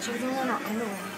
就扔在哪儿了。